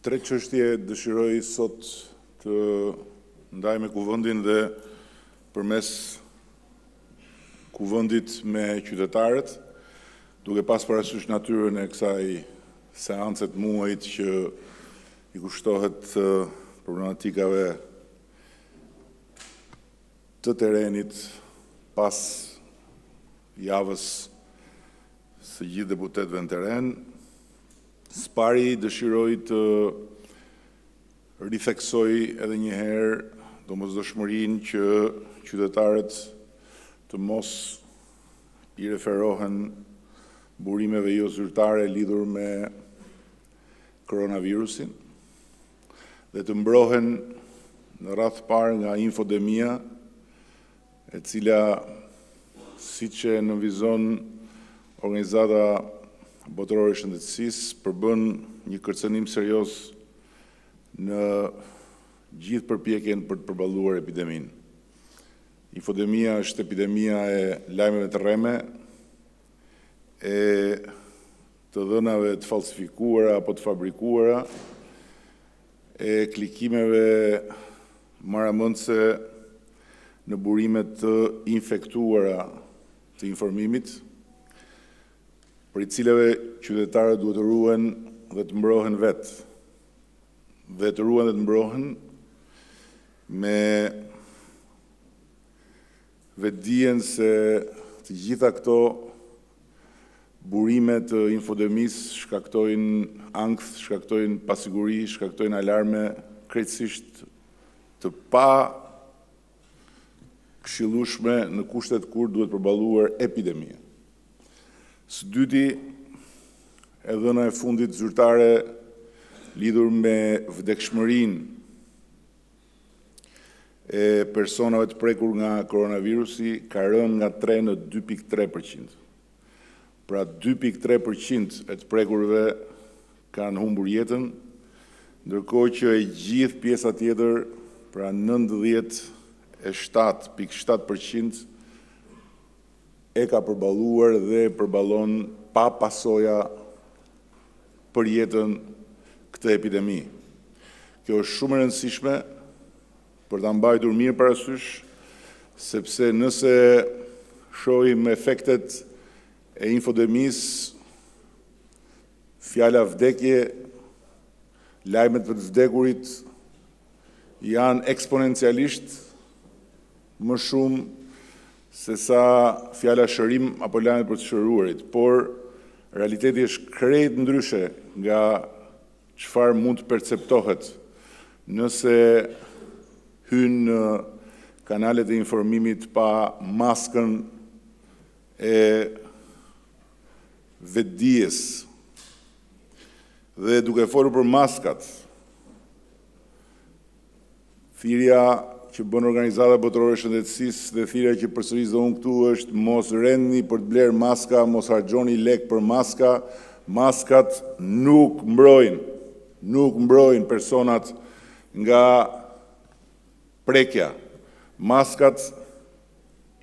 Tre çështje dëshiroj sot të ndaj me Kuvendin dhe përmes Kuvendit me qytetarët, duke pas parasysh natyrën e kësaj seance të muajit që i kushtohet problematikave të terrenit pas javës së gjelbër të deputetëve në terren. Së pari dëshiroj të ritheksoj edhe një herë domosdoshmërinë që qytetarët të mos i referohen burimeve jozyrtare lidhur me koronavirusin dhe të mbrohen në radhë të parë nga infodemia, e cila, siç e nënvizon Organizata Botërore e Shëndetësisë, përbën një kërcënim serioz në gjithë përpjekjen për të përballuar epideminë. Infodemia është epidemia e lajmeve të rreme, e të dhënave të falsifikuara apo të fabrikuara, e klikimeve marramëndëse në burime të infektuara të informimit, prej të cilave qytetarët duhet të ruhen dhe të mbrohen vetë dhe të ruhen dhe të mbrohen me vetëdijen se të gjitha këto burime të infodemisë shkaktojnë ankth, shkaktojnë pasiguri, shkaktojnë alarme krejtësisht të pakëshillueshme në kushtet kur duhet përballuar epidemia. Së dyti, e dhëna e fundit zyrtare lidhur me vdekshmërinë e personave të prekur nga koronavirusi ka rënë nga tre në dy pikë tre për qind. Pra dy pikë tre për qind e të prekurve kanë humbur jetën, ndërkohë që e gjithë pjesa tjetër, pra nëntëdhjetë e shtatë pikë shtatë për qind, e ka përballuar dhe e përballon pa pasoja për jetën këtë epidemi. Kjo është shumë e rëndësishme për ta mbajtur mirë parasysh, sepse nëse shohim efektet e infodemisë, fjala vdekje, lajmet për të vdekurit janë eksponencialisht më shumë se sa fjala shërim apo lajme për të shëruarit, por realiteti është krejt ndryshe nga çfarë mund të perceptohet nëse hyn në kanalet e informimit pa maskën e vetëdijes. Dhe duke folur për maskat, Thirrja që bën Organizata Botërore e Shëndetësisë dhe thirrja që përsëris dhe unë këtu është mos rendni për të blerë maska, mos harxhoni lekë për maska, maskat nuk mbrojnë, nuk mbrojnë personat nga prekja. Maskat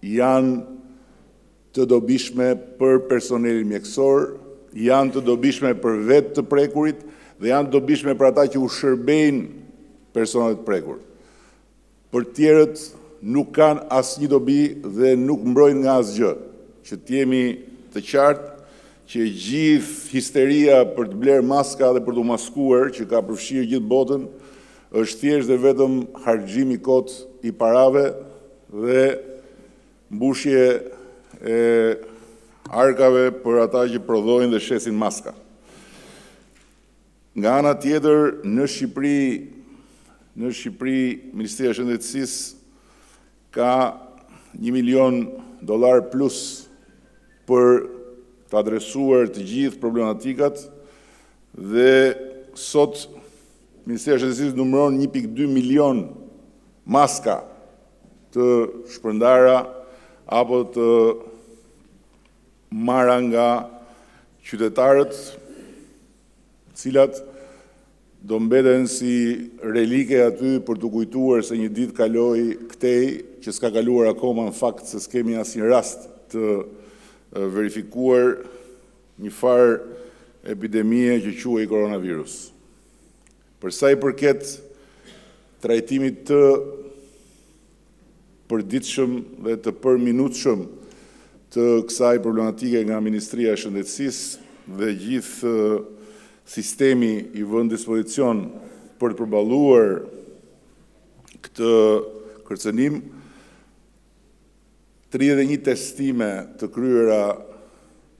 janë të dobishme për personelin mjekësor, janë të dobishme për vetë të prekurit dhe janë të dobishme për ata që u shërbejnë personave të prekur. Për të tjerët nuk kanë asnjë dobi dhe nuk mbrojnë nga asgjë. Që të jemi të qartë që e gjithë histeria për të blerë maska dhe për t'u maskuar që ka përfshirë gjithë botën është thjesht dhe vetëm harxhim i kotë i parave dhe Mbushje e arkave për ata që prodhojnë dhe shesin maska. Nga ana tjetër, në Shqipëri, në Shqipëri, Ministria e Shëndetësisë ka një milion dollarë plus për të adresuar të gjithë problematikat dhe sot Ministria e Shëndetësisë numëron 1.2 milion maska të shpërndara apo të marra nga qytetarët, të cilat do mbeten si relike aty për t'u kujtuar se një ditë kaloi këtej, që s'ka kaluar akoma në fakt se s'kemi asnjë rast të verifikuar një farë epidemie që quhej koronavirus. Për sa i përket trajtimit të përditshëm dhe të përminutshëm të kësaj problematike nga Ministria e Shëndetësisë dhe gjithë sistemi i vënë në dispozicion për të përballuar këtë kërcënim, 31 testime të kryera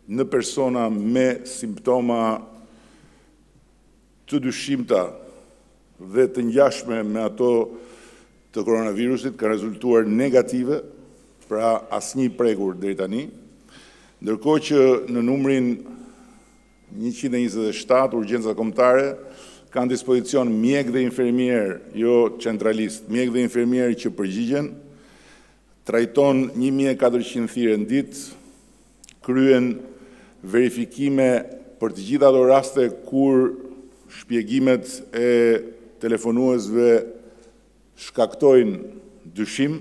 në persona me simptoma të dyshimta dhe të ngjashme me ato të koronavirusit kanë rezultuar negative, pra asnjë i prekur deri tani, ndërkohë që në numrin njëqind e njëzet e shtatë urgjenca kombëtare kanë dispozicion mjekë dhe infermierë, jo centralistë, mjekë dhe infermierë që përgjigjen, trajton një mijë e katërqind thirrje në ditë, kryen verifikime për të gjitha ato raste kur shpjegimet e telefonuesve shkaktojnë dyshim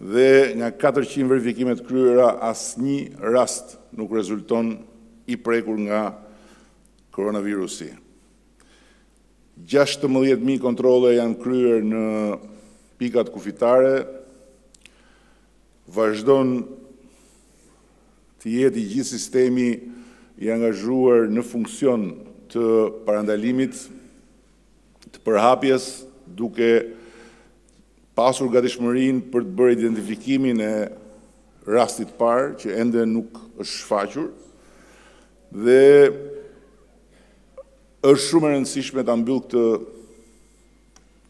dhe nga katërqind verifikime të kryera asnjë rast nuk rezulton i prekur nga koronavirusi. Gjashtëmbëdhjetë mijë kontrolle janë kryer në pikat kufitare, Vazhdon të jetë i gjithë sistemi i angazhuar në funksion të parandalimit të përhapjes duke pasur gatishmërinë për të bërë identifikimin e rastit të parë që ende nuk është shfaqur dhe është shumë e rëndësishme ta mbyll këtë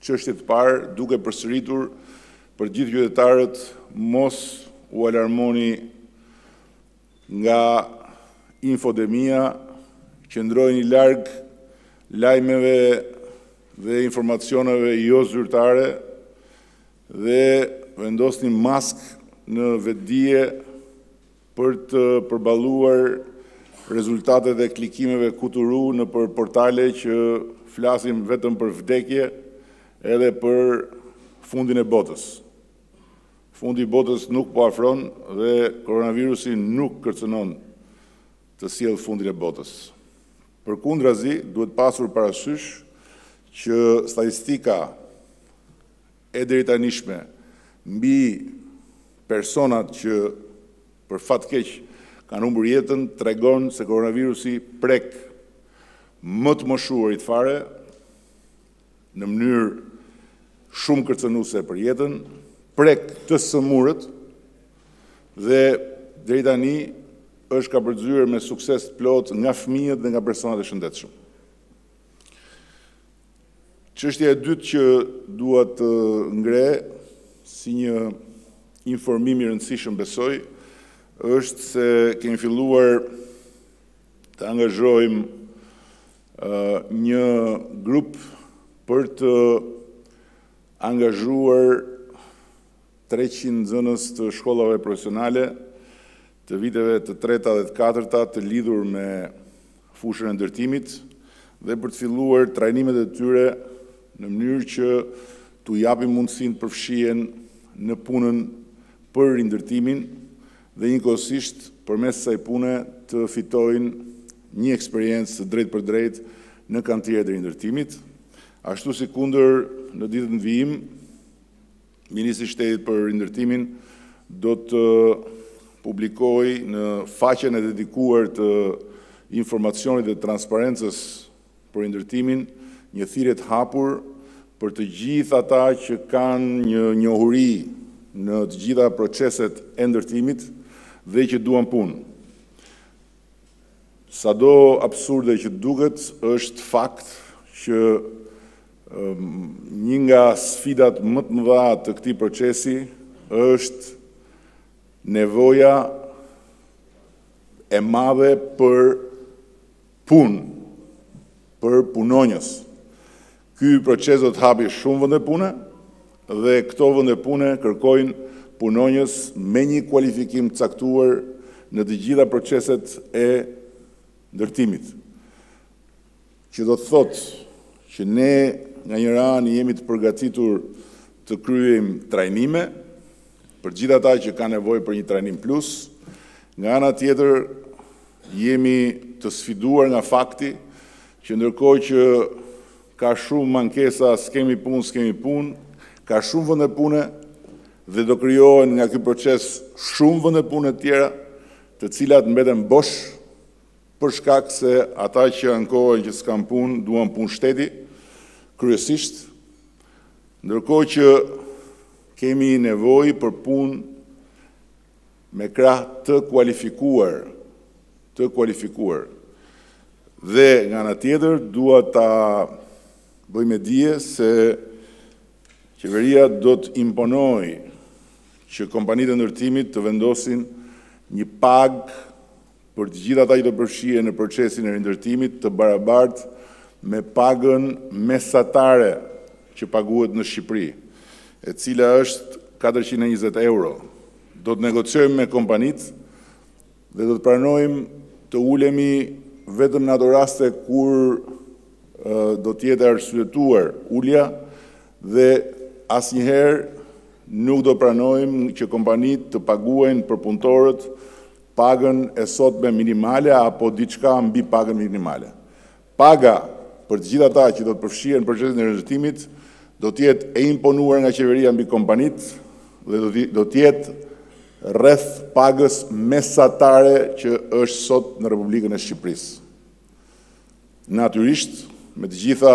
Çështje të parë, duke përsëritur për gjithë qytetarët mos u alarmoni nga infodemia, qëndrojuni larg lajmeve dhe informacioneve jo zyrtare dhe vendosni maskë në vetëdije Për të përballuar rezultatet e klikimeve kuturu nëpër portale që flasin vetëm për vdekje edhe për fundin e botës. Fundi i botës nuk po afron dhe koronavirusi nuk kërcënon të sjellë fundin e botës. Përkundrazi, duhet pasur parasysh që statistika E deritanishme, mbi personat që për fat të keq kanë humbur jetën tregon se koronavirusi prek më të moshuarit fare në mënyrë shumë kërcënuese për jetën, prek të sëmurët dhe deri tani është kapërcyer me sukses të plotë nga fëmijët dhe nga personat e shëndetshëm. Çështja e dytë që dua të ngre si një informim i rëndësishëm besoj është se kemi filluar të angazhojmë një grup për të angazhuar 300 nxënës të shkollave profesionale të viteve të treta dhe të katërta të lidhur me fushën e ndërtimit dhe për të filluar trajnimet e tyre në mënyrë që t'u japim mundësinë të përfshihen në punën për rindërtimin dhe njëkohësisht përmes kësaj pune të fitojnë një eksperiencë të drejtpërdrejtë në kantieret e rindërtimit, ashtu sikundër në ditët në vijim. Ministri i Shtetit për Rindërtimin do të publikojë në faqen e dedikuar të Informacionit dhe Transparencës për Rindërtimin një thirrje të hapur për të gjithë ata që kanë një njohuri në të gjitha proceset e ndërtimit dhe që duan punë. Sado absurde që duket, është fakt që një nga sfidat më të mëdha të këtij procesi është nevoja e madhe për punë, për punonjës. Ky proces do të hapi shumë vende pune dhe këto vende pune kërkojnë punonjës me një kualifikim të caktuar në të gjitha proceset e ndërtimit. Që do të thotë që ne nga njëra anë jemi të përgatitur të kryejmë trajnime për të gjithë ata që kanë nevojë për një trajnim plus, nga ana tjetër jemi të sfiduar nga fakti Që ndërkohë që ka shumë ankesa, s'kemi punë, s'kemi punë, ka shumë vënde pune dhe do krijohen nga ky proces shumë vënde pune të tjera, të cilat mbeten bosh për shkak se ata që ankohen që s'kanë punë, duan punë shteti, kryesisht, ndërkohë që kemi nevojë për punë me krah të kualifikuar, të kualifikuar. Dhe nga ana tjetër dua ta bëj me dije se qeveria do të imponojë që kompanitë e ndërtimit të vendosin një pagë Për të gjithë ata që do përfshihen në procesin e rindërtimit të barabartë me pagën mesatare që paguhet në Shqipëri, e cila është katërqind e njëzet euro. Do të negociojmë me kompanitë dhe do të pranojmë të ulemi vetëm në ato raste kur do të jetë e arsyetuar ulja dhe asnjëherë nuk do pranojmë që kompanitë të paguajnë për punëtorët pagën e sotme minimale apo diçka mbi pagën minimale. Paga për të gjithë ata që do të përfshihen në procesin e rindërtimit do të jetë e imponuar nga qeveria mbi kompanitë dhe do të jetë rreth pagës mesatare që është sot në Republikën e Shqipërisë. Natyrisht, me të gjitha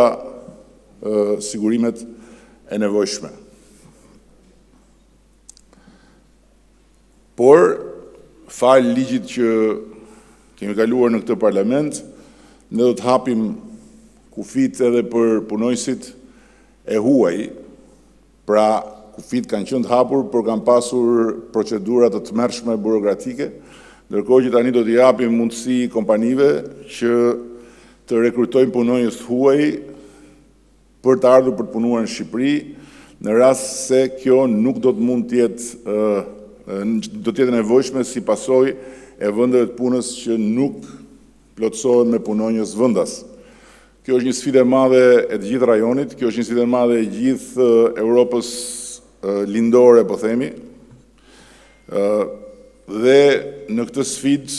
sigurimet e nevojshme. Por, falë ligjit që kemi kaluar në këtë parlament, ne do të hapim kufijtë edhe për punonjësit e huaj, pra kufijtë kanë qenë të hapur, por kanë pasur procedura të tmerrshme burokratike, ndërkohë që tani do t'u japim mundësi kompanive që të rekrutojnë punonjës të huaj për të ardhur për të punuar në Shqipëri, në rast se kjo nuk do të mund të jetë do të jetë e nevojshme si pasojë e vendeve të punës që nuk plotësohen me punonjës vendas. Kjo është një sfidë e madhe e të gjithë rajonit, kjo është një sfidë e madhe e gjithë Europës lindore, po themi. Dhe në këtë sfidë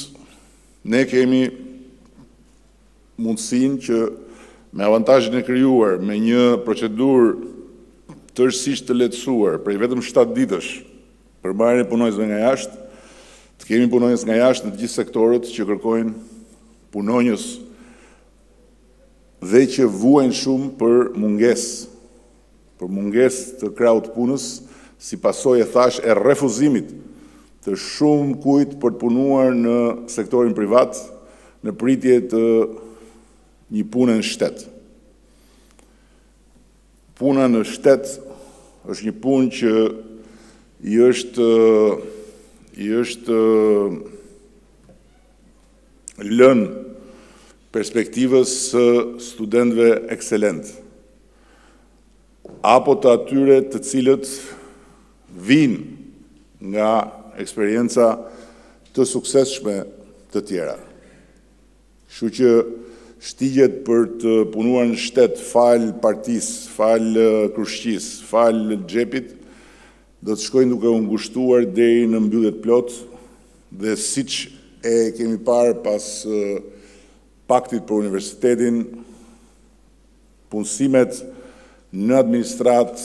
ne kemi mundësinë që me avantazhin e krijuar me një procedurë tërësisht të lehtësuar prej vetëm shtatë ditësh për marrjen e punonjësve nga jashtë, të kemi punonjës nga jashtë në të gjithë sektorët që kërkojnë punonjës dhe që vuajnë shumë për mungesë. Për mungesë të krahut të punës, si pasojë e thashë e refuzimit të shumëkujt për të punuar në sektorin privat në pritje të një pune në shtet. Puna në shtet është një punë që i është i është lënë perspektivës së studentëve ekselentë. apo të atyre të cilët vijnë nga eksperienca të suksesshme të tjera. Kështu që shtigjet për të punuar në shtet falë partisë, falë krushqisë, falë xhepit do të shkojnë duke u ngushtuar deri në mbyllje të plotë dhe siç e kemi parë pas paktit për universitetin, Punësimet në administratë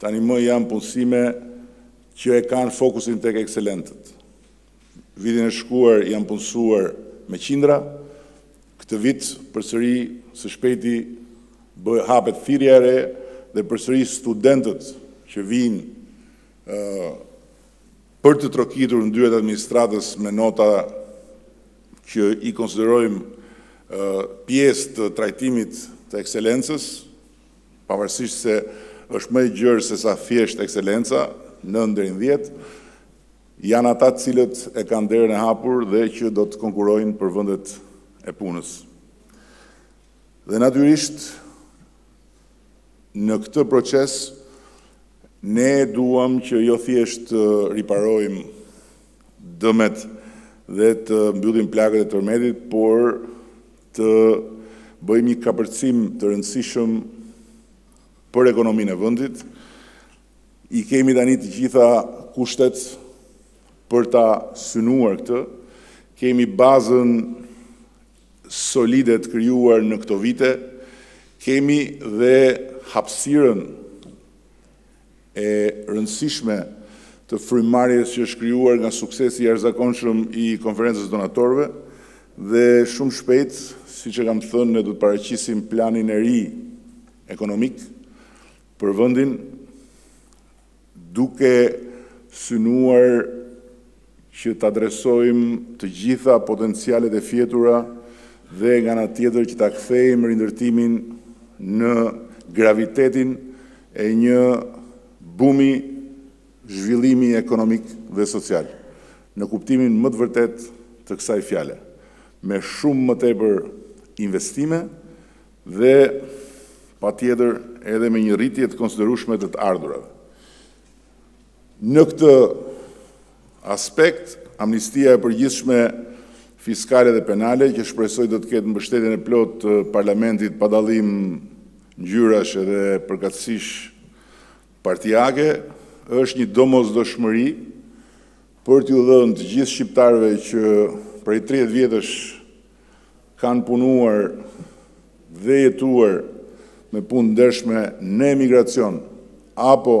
tani më janë punësime që e kanë fokusin tek ekselentët. Vitin e shkuar janë punësuar me qindra, këtë vit përsëri së shpejti bë hapet thirrja e re dhe përsëri studentët që vijnë Për të trokitur në dyert e administratës me nota që i konsiderojmë pjesë të trajtimit të ekselencës, pavarësisht se është më e gjerë se sa thjesht ekselenca, nëntë deri në dhjetë, janë ata të cilët e kanë derën e hapur dhe që do të konkurrojnë për vendet e punës. Dhe natyrisht Në këtë proces ne duam që jo thjesht të riparojmë dëmet dhe të mbyllim plagët e tërmetit, por të bëjmë një kapërcim të rëndësishëm për ekonominë e vendit. I kemi tani të gjitha kushtet për ta synuar këtë. Kemi bazën solide të krijuar në këto vite, kemi dhe hapësirën e rëndësishme të frymëmarrjes që është krijuar nga suksesi i jashtëzakonshëm i Konferencës së Donatorëve dhe shumë shpejt, siç e kam thënë, ne do të paraqisim planin e ri ekonomik për vendin, duke synuar që të adresojmë të gjitha potencialet e fjetura dhe nga ana tjetër që ta kthejmë rindërtimin në gravitetin e një bumi zhvillimi ekonomik dhe social, në kuptimin më të vërtetë të kësaj fjale, me shumë më tepër investime Dhe, patjetër, edhe me një rritje të konsiderueshme të të ardhurave. Në këtë aspekt, amnistia e përgjithshme fiskale dhe penale, që shpresoj do të ketë mbështetjen e plotë të Parlamentit pa dallim ngjyrash edhe përkatësish partiake, është një domosdoshmëri për t'ju dhënë të gjithë shqiptarëve që prej tridhjetë vjetësh kanë punuar dhe jetuar me punë të ndershme në emigracion apo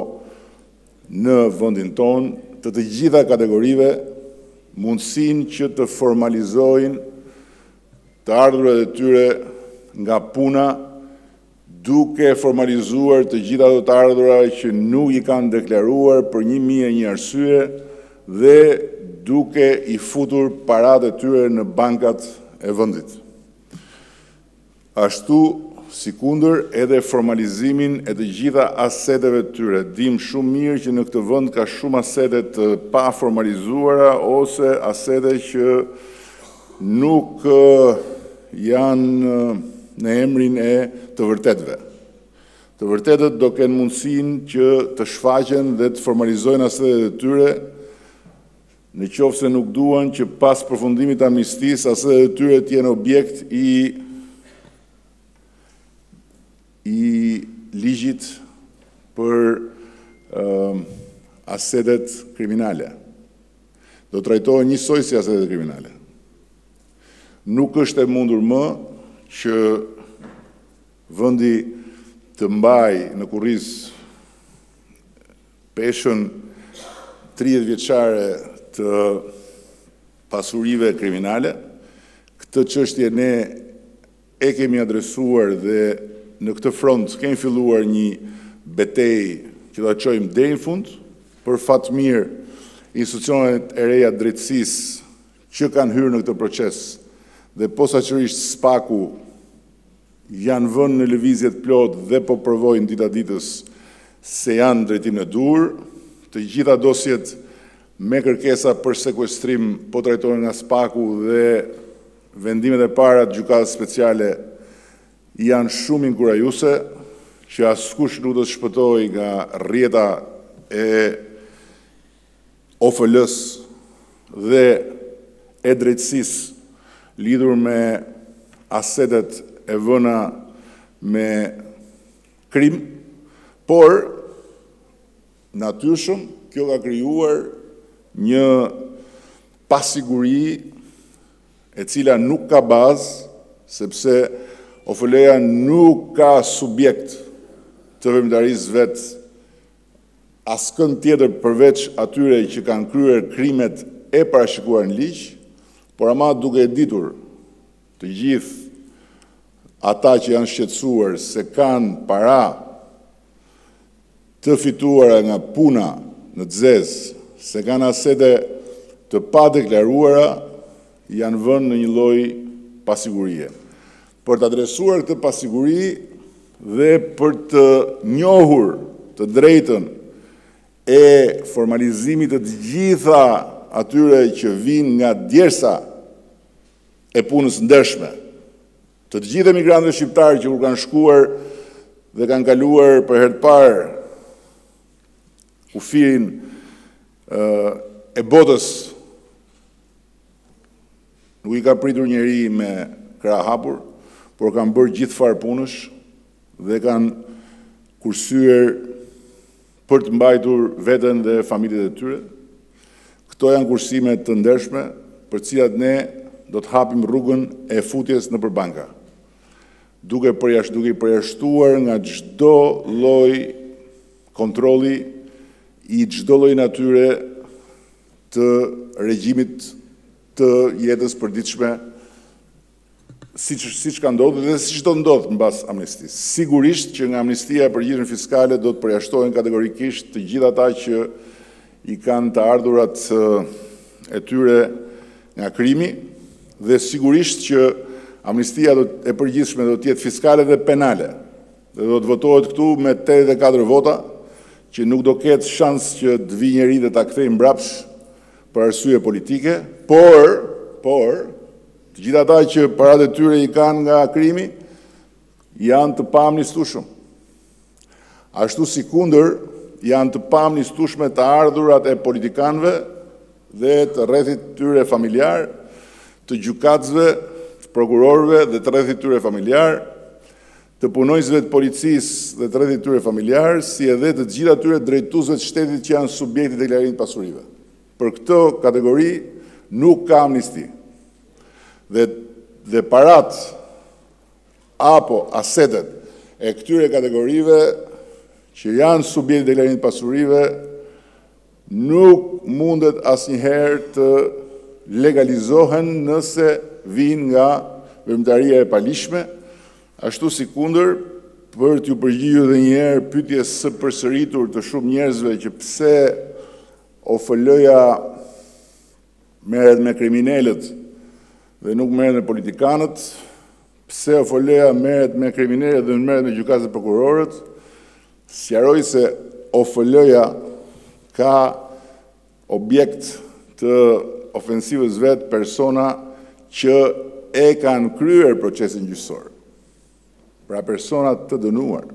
në vendin tonë, të të gjitha kategorive, mundësinë që të formalizojnë të ardhurat e tyre nga puna duke formalizuar të gjitha ato të ardhura që nuk i kanë deklaruar për një mijë e një arsye dhe duke i futur paratë e tyre në bankat e vendit. Ashtu sikundër edhe formalizimin e të gjitha aseteve të tyre. Dimë shumë mirë që në këtë vend ka shumë asete të paformalizuara ose asete që nuk Janë në emrin e të vërtetëve. Të vërtetët do kenë mundësinë që të shfaqen dhe të formalizojnë asetet e tyre në qoftë se nuk duan që pas përfundimit të amnistisë asetet e tyre të jenë objekt i i ligjit për asetet kriminale. Do trajtohen njësoj si asetet kriminale. Nuk është e mundur më që vendi të mbajë në kurriz peshën tridhjetë vjeçare të pasurive kriminale. Këtë çështje ne e kemi adresuar dhe në këtë front kemi filluar një betejë që ta çojmë deri në fund. Për fat të mirë, institucionet e reja të drejtësisë që kanë hyrë në këtë proces dhe posaçërisht SPAK-u janë vënë në lëvizje të plotë dhe po provojnë dita ditës se janë në drejtimin e duhur. Të gjitha dosjet me kërkesa për sekuestrim po trajtohen nga SPAK-u dhe vendimet e para të Gjykatës Speciale janë shumë inkurajuese që askush nuk do të shpëtojë nga rrjeta e OFL-së dhe e Drejtësisë lidhur me asetet e vëna me krim, por natyrshëm kjo ka krijuar një pasiguri e cila nuk ka bazë sepse OFL-ja nuk ka subjekt të veprimtarisë vet askënd tjetër përveç atyre që kanë kryer krimet e parashikuar në ligj, por ama duke e ditur të gjithë ata që janë shqetësuar se kanë para të fituara nga puna në të zezë, se kanë asete të padeklaruara, janë vënë në një lloj pasigurie. Për të adresuar këtë pasiguri dhe për të njohur të drejtën e formalizimit të të gjitha atyre që vijnë nga djersa e punës ndershme, të të gjithë emigrantëve shqiptarë që kur kanë shkuar dhe kanë kaluar për herë të parë kufirin e botës, Nuk i ka pritur njeri me krahë hapur, por kanë bërë gjithë farë punësh dhe kanë kursyer për të mbajtur veten dhe familjet e tyre. Këto janë kursime të ndershme për cilat ne do të hapim rrugën e futjes nëpër banka, duke përjasht, duke i përjashtuar nga çdo lloj kontrolli i çdo lloj natyre të regjimit të jetës përditshme siç siç ka ndodhur dhe siç do ndodh mbas amnistisë. Sigurisht që nga amnistia e përgjithshme fiskale do të përjashtohen kategorikisht të gjithë ata që i kanë të ardhurat e tyre nga krimi dhe sigurisht që amnistia e përgjithshme do të jetë fiskale dhe penale. Dhe do të votohet këtu me tetëdhjetë e katër vota që nuk do ketë shans që të vijë njeri dhe ta kthejë mbrapsht për arsye politike, por, por, të gjithë ata që paratë e tyre i kanë nga krimi, janë të paamnistushëm. Ashtu sikundër, janë të paamnistushme të ardhurat e politikanëve dhe të rrethit tyre familjar, të gjykatësve, të prokurorëve dhe të rrethit tyre familjar, të punonjësve të policisë dhe të rrethit të tyre familjar, si edhe të gjithë atyre drejtuesve të shtetit që janë subjekt i deklarimit të pasurive. Për këto kategori nuk ka amnisti. Dhe dhe paratë apo asetet e këtyre kategorive që janë subjekt i deklarimit të pasurive nuk mundet asnjëherë të legalizohen nëse vijnë nga veprimtaria e paligjshme, ashtu sikundër për t'ju përgjigjur edhe një herë pyetjes së përsëritur të shumë njerëzve që pse OFL-ja Merret me kriminelët dhe nuk merret me politikanët, pse OFL-ja merret me kriminelët dhe nuk merret me gjykatës dhe prokurorët, sqaroj se OFL-ja ka objekt të ofensivës vet persona që e kanë kryer procesin gjyqësor. pra persona të dënuar,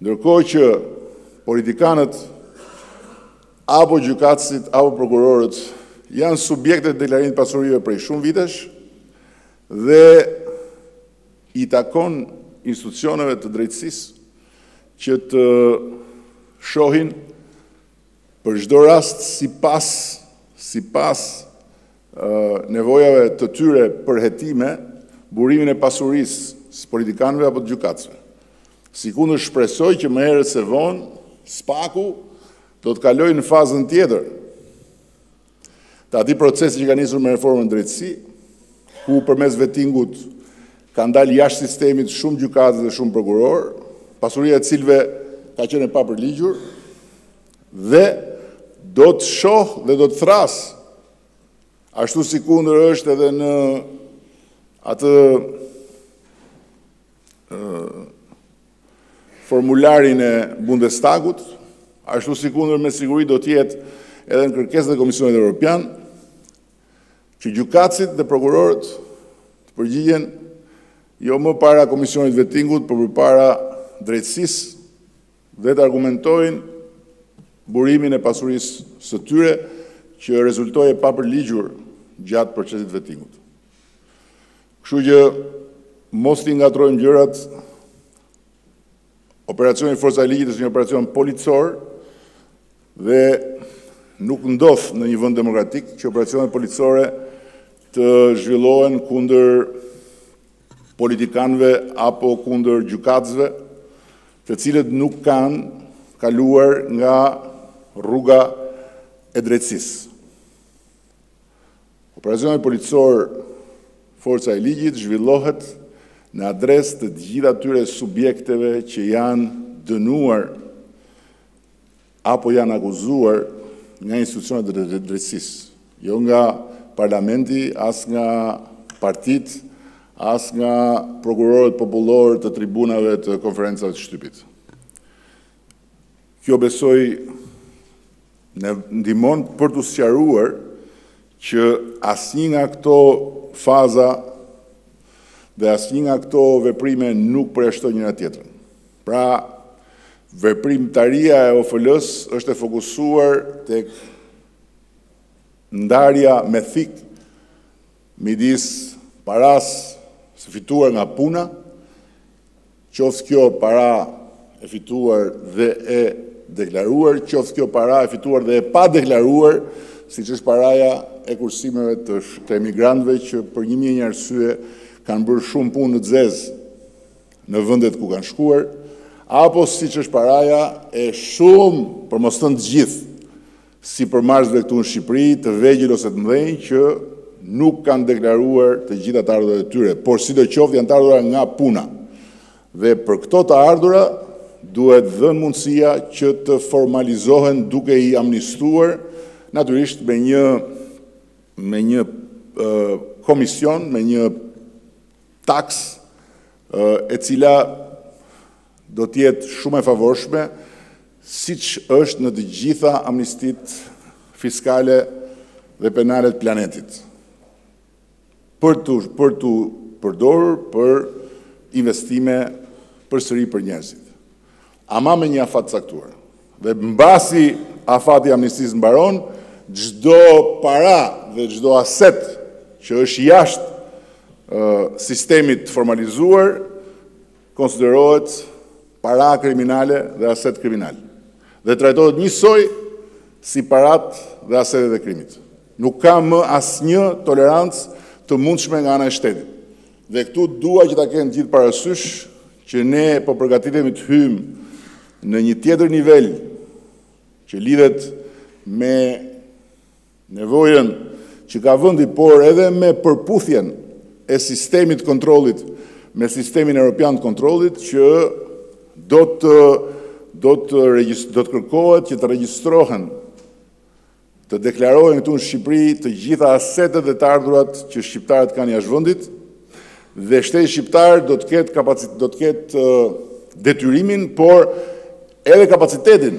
ndërkohë që politikanët apo gjykatësit apo prokurorët janë subjekte të deklarimit pasurive prej shumë vitesh dhe i takon institucioneve të drejtësisë që të shohin për çdo rast sipas sipas nevojave të tyre për hetime, burimin e pasurisë së politikanëve apo të gjykatësve. Sikundër shpresoj që më herët se vonë, SPAK-u do të kalojë në fazën tjetër të atij procesi që ka nisur me reformën në drejtësi, ku përmes vetingut kanë dalë jashtë sistemit shumë gjykatës dhe shumë prokurorë, pasuria e cilëve ka qenë e papërligjur dhe do të shohë dhe do të thërrasë Ashtu sikundër është edhe në atë formularin e Bundestagut, ashtu sikundër me siguri do të jetë edhe në kërkesat e Komisionit Europian, që gjykatësit dhe prokurorët të përgjigjen jo më para Komisionit të Vetingut, por përpara drejtësisë Dhe të argumentojnë burimin e pasurisë së tyre që rezultoi e papërligjur gjatë procesit të vetingut. Kështu që mos t'i ngatërrojmë gjërat, operacioni Forca e Ligjit është një operacion policor dhe nuk ndodh në një vend demokratik që operacionet policore të zhvillohen kundër politikanëve apo kundër gjykatësve, të cilët nuk kanë kaluar nga rruga e drejtësisë. Operacioni policor Forca e Ligjit zhvillohet në adresë të të gjitha atyre subjekteve që janë dënuar apo janë akuzuar nga institucionet e drejtësisë, jo nga parlamenti, as nga partitë, as nga prokurorët popullorë të tribunave të konferencave të shtypit. Kjo besoj na ndihmon për të sqaruar që asnjë nga këto faza dhe asnjë nga këto veprime nuk përjashton njëra tjetrën. Pra, veprimtaria e OFL-së është e fokusuar tek ndarja me thikë midis parasë së fituar nga puna, qoftë kjo para e fituar dhe e deklaruar, qoftë kjo para e fituar dhe e padeklaruar, siç është paraja e kursimeve të emigrantëve që për një mijë e një arsye kanë bërë shumë punë në të zezë. në vendet ku kanë shkuar, apo siç është paraja e shumë, për të mos thënë të gjithë, sipërmarrësve këtu në Shqipëri, të vegjël ose të mëdhenj që nuk kanë deklaruar të gjitha të ardhurat e tyre, por sidoqoftë janë të ardhura nga puna. Dhe për këto të ardhura duhet dhënë mundësia që të formalizohen duke i amnistuar natyrisht me një me një komision, me një taksë e cila do të jetë shumë e favorshme, siç është në të gjitha amnistitë fiskale dhe penale të planetit. Për të për t'u përdorur për investime përsëri për njerëzit. Ama me një afat të caktuar. Dhe mbasi afati i amnistisë mbaron, çdo para dhe çdo aset që është jashtë sistemit të formalizuar konsiderohet para kriminale dhe aset kriminal. Dhe trajtohet njësoj si paratë dhe asetet e krimit. Nuk ka më asnjë tolerancë të mundshme nga ana e shtetit. Dhe këtu dua që ta kenë të gjithë parasysh që ne po përgatitemi të hyjmë në një tjetër nivel që lidhet me nevojën që ka vëndi, por edhe me përputhjen e sistemit të kontrollit me sistemin europian të kontrollit që do të do të, do të kërkohet që të regjistrohen Të deklarohen këtu në Shqipëri të gjitha asetet dhe të ardhurat që shqiptarët kanë jashtë vendit dhe shteti shqiptar do të ketë kapacit do të ketë detyrimin, por edhe kapacitetin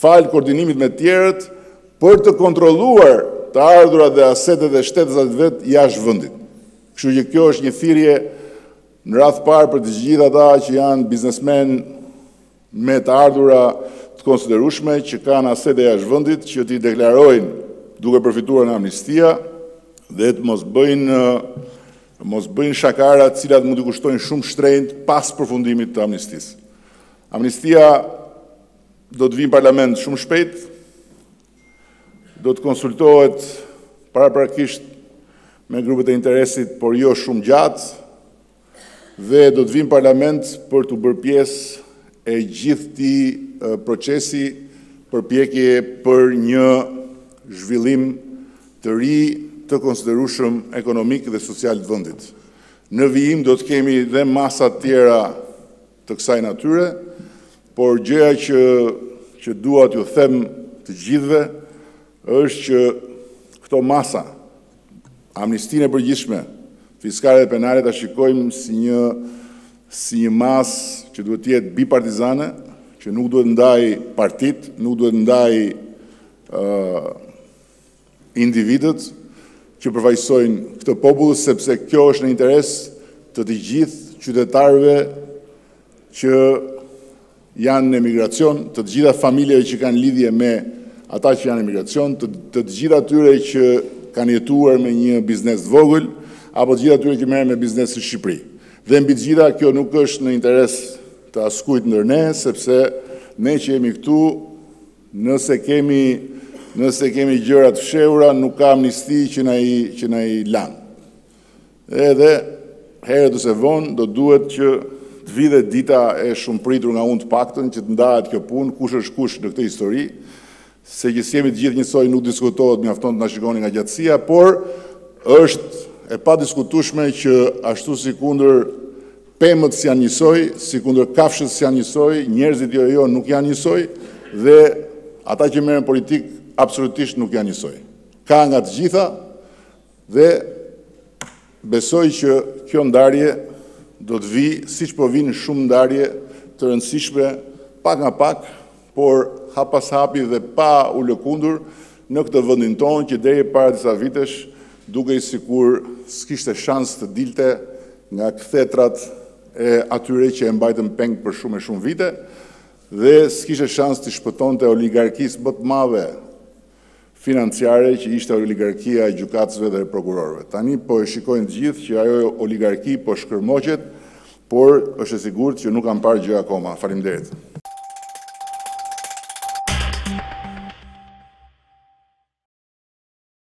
falë koordinimit me të tjerët për të kontrolluar të ardhurat dhe asetet e shtetasve të vet jashtë vendit. Kështu që kjo është një thirrje në radhë të parë për të gjithë ata që janë biznesmenë me të ardhura të konsiderueshme që kanë asete jashtë vendit që t'i deklarojnë duke përfituar nga amnistia dhe të mos bëjnë mos bëjnë shakara të cilat mund t'i kushtojnë shumë shtrenjtë pas përfundimit të amnistisë. Amnistia do të vijë në parlament shumë shpejt, do të konsultohet paraprakisht me grupet e interesit, por jo shumë gjatë, Dhe do të vijë në parlament për t'u bërë pjesë e gjithë këtij procesi përpjekje për një zhvillim të ri të konsiderueshëm ekonomik dhe social të vëndit. Në vijim do të kemi dhe masa të tjera të kësaj natyre, por gjëja që që dua t'ju them të gjithëve, është që këto masa, amnistinë e përgjithshme, fiskale dhe penale ta shikojmë si një si një masë që duhet të jetë bipartizane, që nuk duhet të ndajë partitë, nuk duhet të ndajë uh, individët që përfaqësojnë këtë popull, sepse kjo është në interes të të gjithë qytetarëve që Janë në emigracion të të gjitha familjeve që kanë lidhje me ata që janë në emigracion, të të gjithë atyre që kanë jetuar me një biznes të vogël apo të gjithë atyre që merren me biznes në Shqipëri. Dhe mbi të gjitha kjo nuk është në interes të askujt ndër ne, sepse ne që jemi këtu, nëse kemi nëse kemi gjëra të fshehura, nuk ka amnisti që na i që na i lan. Edhe herët ose vonë do duhet që të vijë dita e shumëpritur nga unë të paktën që të ndahet kjo punë, kush është kush në këtë histori, se që s'jemi të gjithë njësoj nuk diskutohet mjafton të na shikoni nga gjatësia, por është e padiskutueshme që ashtu sikundër pemët s'janë njësoj, sikundër kafshët s'janë njësoj, njerëzit jo e jo nuk janë njësoj dhe ata që merren me politikë absolutisht nuk janë njësoj. Ka nga të gjitha, Dhe besoj që kjo ndarje do të vijë, siç po vijnë shumë ndarje të rëndësishme, pak nga pak, por hap pas hapi dhe pa u lëkundur në këtë vendin tonë që deri para disa vitesh dukej sikur s'kishte shans të dilte nga kthetrat e atyre që e mbajtën peng për shumë e shumë vite dhe s'kishte shans t'i shpëtonte oligarkisë më të madhe financiare që ishte oligarkia e gjykatësve dhe e prokurorëve. Tani po e shikojnë të gjithë që ajo oligarki po shkërmoqet, por është e sigurt që nuk kanë parë gjë akoma. Faleminderit.